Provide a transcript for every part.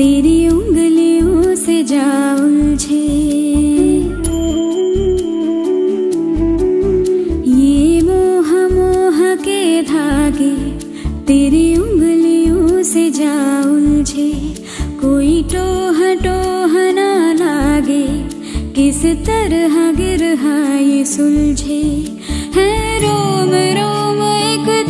तेरी उंगलियों से जा उलझे ये मोह मोह के धागे तेरी उंगलियों से जा उलझे कोई टोह टोह ना लागे, किस तरह गिरहा ये सुलझे। है रोम रोम एक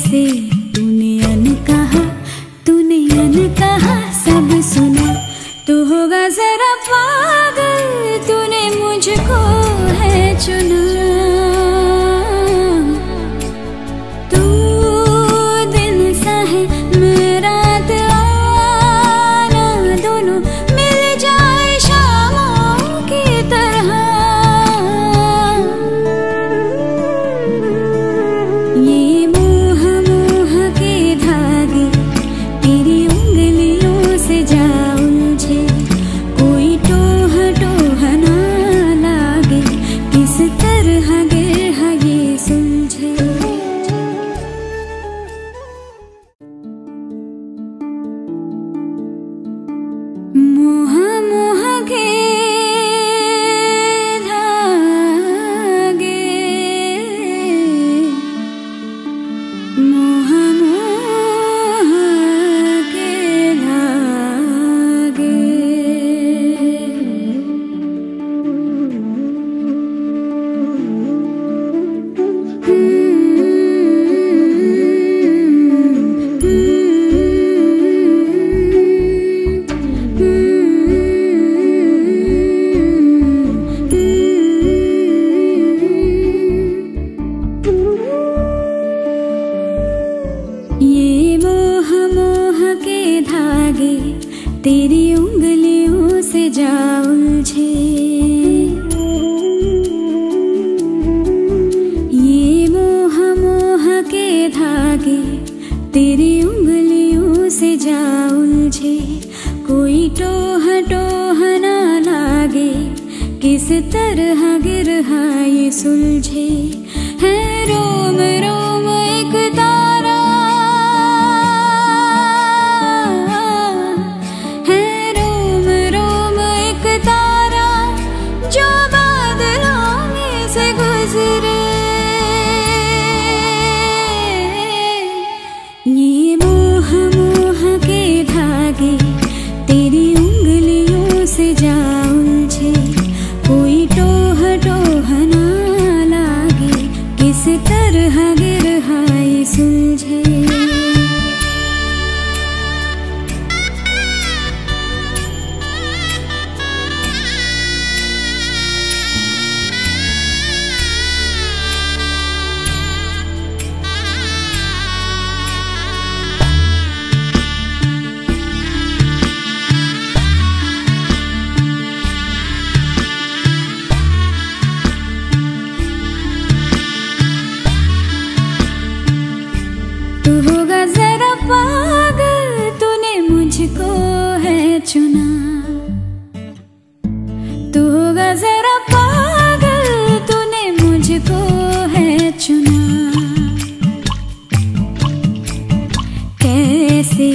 See. More टोह टोह ना लागे किस तरह गिरहाई सुलझे। है रोम रोम एक तार गिरहा गिरहाई सुलझे चुना। तू होगा जरा पागल तूने मुझको है चुना। कैसे